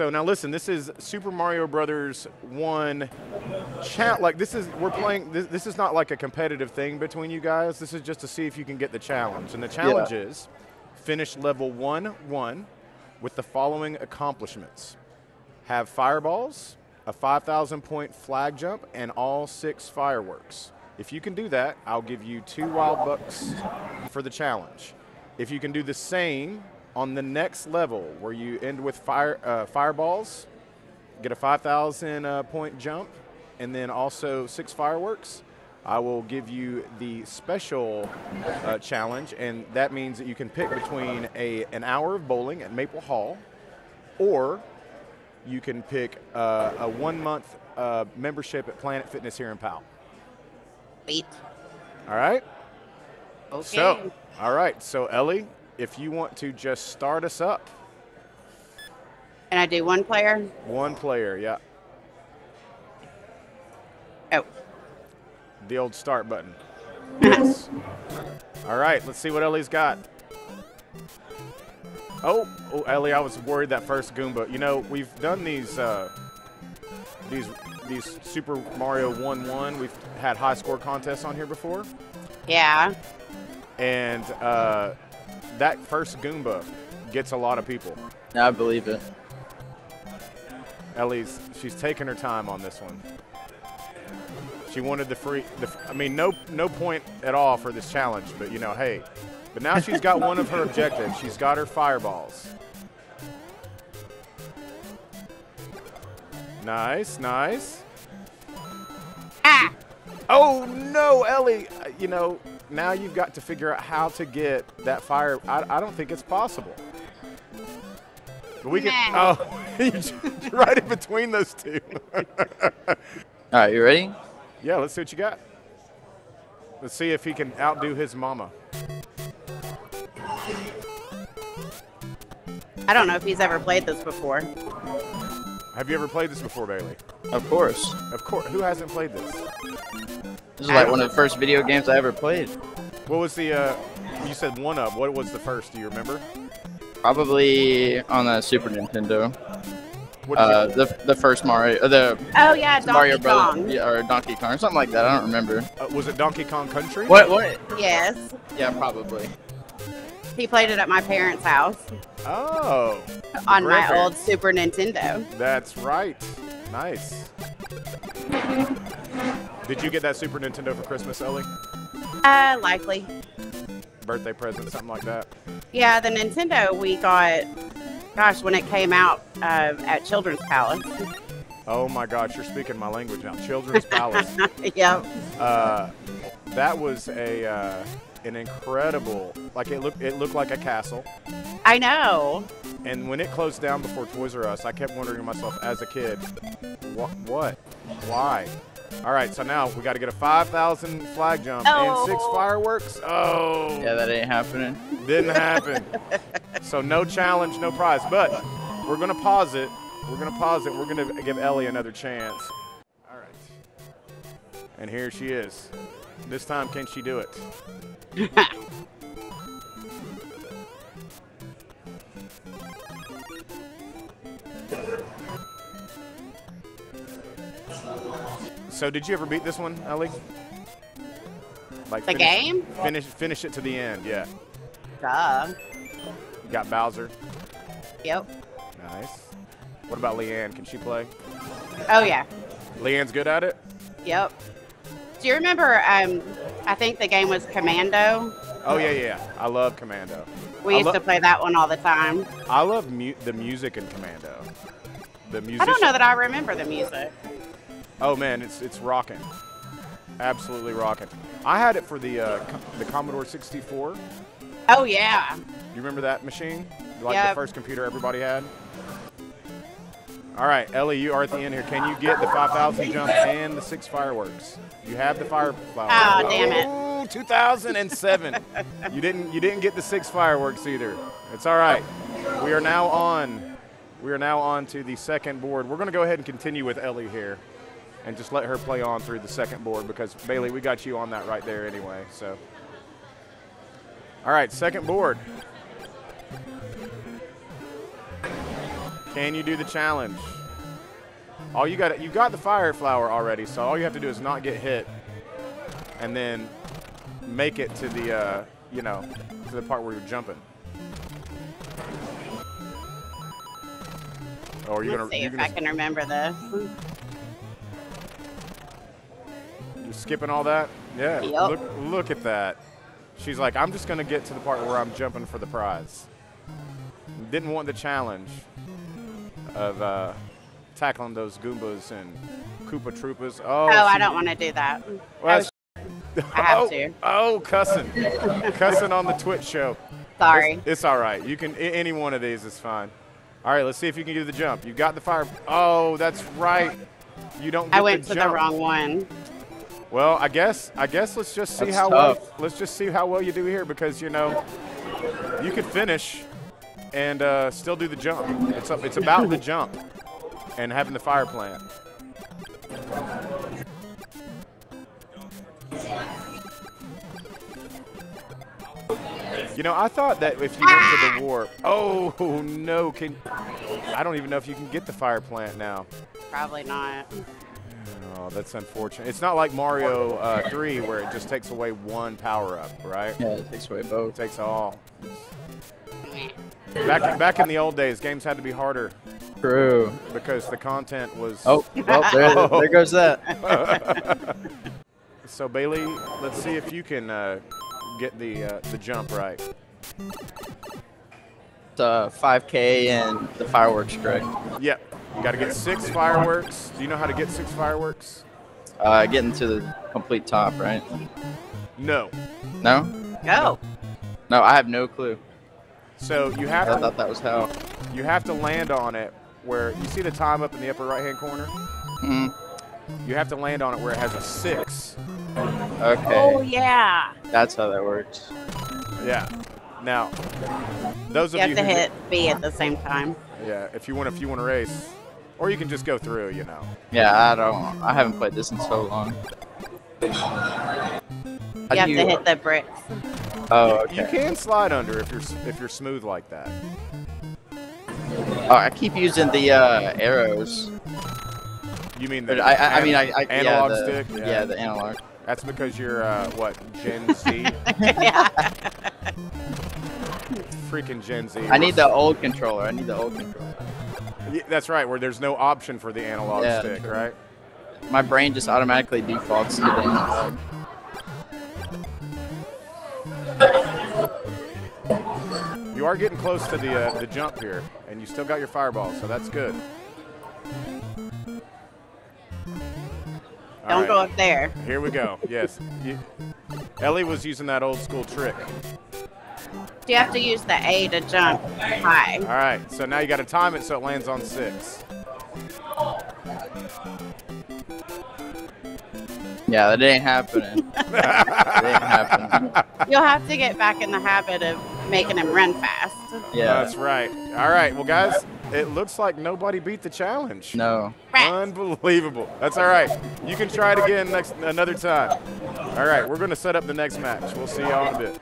So now listen, this is Super Mario Brothers one chat. Like this is we're playing. This, this is not like a competitive thing between you guys. This is just to see if you can get the challenge. And the challenge Yeah. is finish level one one with the following accomplishments: have fireballs, a 5,000 point flag jump, and all six fireworks. If you can do that, I'll give you two wild bucks for the challenge. If you can do the same on the next level, where you end with fire uh, fireballs, get a 5,000 uh, point jump, and then also six fireworks, I will give you the special uh, challenge, and that means that you can pick between a an hour of bowling at Maple Hall, or you can pick uh, a one month uh, membership at Planet Fitness here in Powell. Wait. All right. Okay. So, all right. So Elly, if you want to just start us up, And I do one player? one player, yeah, Oh. the old start button. Yes. all right. Let's see what Elly's got. Oh, oh, Elly, I was worried that first Goomba. You know, we've done these uh, these these Super Mario One One. We've had high score contests on here before. Yeah. and uh, that first Goomba gets a lot of people. I believe it. Elly's she's taking her time on this one. She wanted the free. The, I mean, no no point at all for this challenge, but you know, hey. But now she's got one of her objectives. She's got her fireballs. Nice, nice. Ah! Oh no, Elly! Uh, You know, now you've got to figure out how to get that fire. I, I don't think it's possible. But we can. Nah. Oh, right in between those two. All right, you ready? yeah, let's see what you got. Let's see if he can outdo his mama. I don't know if he's ever played this before. Have you ever played this before, Bailey? Of course. Of course. Who hasn't played this? This is like one of the first video games I ever played. What was the? Uh, you said one up. What was the first? Do you remember? Probably on the Super Nintendo. What Uh, the the first Mario, uh, the Oh yeah, Donkey Mario Kong. Brothers, yeah, or Donkey Kong, or something like that. I don't remember. uh, was it Donkey Kong Country? What? What? Yes. Yeah, probably. He played it at my parents' house Oh, on my old Super Nintendo. that's right. Nice. Did you get that Super Nintendo for Christmas, Elly? Uh, likely. Birthday present, something like that. Yeah, the Nintendo we got, gosh, when it came out uh, at Children's Palace. Oh my gosh, you're speaking my language now. Children's Palace. yep. Uh, that was a uh, an incredible. Like it looked it looked like a castle. I know. And when it closed down before Toys R Us, I kept wondering to myself as a kid, what, what, why? All right, so now we got to get a 5,000 flag jump and oh. six fireworks. Oh, Yeah, that ain't happening. didn't happen. so no challenge, no prize. But we're gonna pause it. We're gonna pause it. We're gonna give Elly another chance. All right. And here she is. This time, can she do it? So did you ever beat this one, Elly? Like The finish- game? Finish finish it to the end, yeah. Duh. You got Bowser. Yep. Nice. What about Leanne? Can she play? Oh yeah. Leanne's good at it? Yep. Do you remember? Um, I think the game was Commando. Oh yeah, yeah. I love Commando. We I used to play that one all the time. I love mu- the music in Commando. The music. I don't know that I remember the music. Oh man, it's it's rocking. Absolutely rocking. I had it for the uh, Co- the Commodore 64. Oh yeah. you remember that machine? Like Yep. the first computer everybody had. All right, Elly, you are at the end here. Can you get the 5,000 jump and the six fireworks? You have the fire. Ah, damn it. Oh, 2007. you didn't. You didn't get the six fireworks either. It's all right. We are now on. We are now on to the second board. We're going to go ahead and continue with Elly here, and just let her play on through the second board because Bailey, we got you on that right there anyway. So. All right, second board. Can you do the challenge? All you got, you got the fire flower already, so all you have to do is not get hit, and then make it to the, uh, you know, to the part where you're jumping. Or you're Let's gonna, see if I gonna can remember this. You're skipping all that. Yeah. Yep. Look, look at that. She's like, I'm just gonna get to the part where I'm jumping for the prize. Didn't want the challenge of uh, tackling those Goombas and Koopa Troopas. Oh, Oh, I don't want to do that. Well, I have oh, to. Oh, cussing, cussing on the Twitch show. Sorry. It's, it's all right. You can any one of these is fine. All right, let's see if you can do the jump. You got the fire. Oh, that's right. You don't. Get I went to the wrong one. Well, I guess I guess let's just see That's how well let's just see how well you do here because you know you could finish and uh, still do the jump. It's up, it's about the jump and having the fire plant. You know, I thought that if you went to the warp, oh no, can I don't even know if you can get the fire plant now. Probably not. Oh, that's unfortunate. It's not like Mario uh, 3 where it just takes away one power up, right? Yeah, it takes away It both. takes all. Back back in the old days, games had to be harder True. because the content was. Oh, well, there, there goes that. So Bailey, let's see if you can uh, get the uh, the jump right. It's uh, 5K and the fireworks correct. Yep. You got to get six fireworks. Do you know how to get six fireworks? Uh, getting to the complete top, right? No. No? Go. No, I have no clue. So you have I to thought that was how. you have to land on it where you see the time up in the upper right hand corner. hmm You have to land on it where it has a six. Okay, Oh yeah. that's how that works. Yeah. Now, those of You of have to hit B at the same time. yeah, if you want if you want to race, or you can just go through, you know. Yeah, I don't. I haven't played this in so long. How You have you- to hit the bricks. Oh, You can slide under if you're if you're smooth like that. Oh, I keep using the uh, arrows. You mean the I, I, I mean, I, I analog yeah, the, stick? Yeah. the analog. That's because you're uh, what Gen Z, yeah. freaking Gen Z. I need the old controller. I need the old controller. Yeah, that's right, where there's no option for the analog Yeah, stick, right? My brain just automatically defaults to the analog. You are getting close to the uh, the jump here, and you still got your fireball, so that's good. All Don't right. go up there. Here we go. Yes. You, Elly was using that old school trick. You have to use the A to jump high. All right. So now you got to time it so it lands on six. Yeah, that ain't happening. that ain't happening. You'll have to get back in the habit of making him run fast. Yeah. That's right. All right. Well, guys, it looks like nobody beat the challenge. No. Rats. Unbelievable. That's all right. You can try it again next another time. All right. We're going to set up the next match. We'll see y'all in a bit.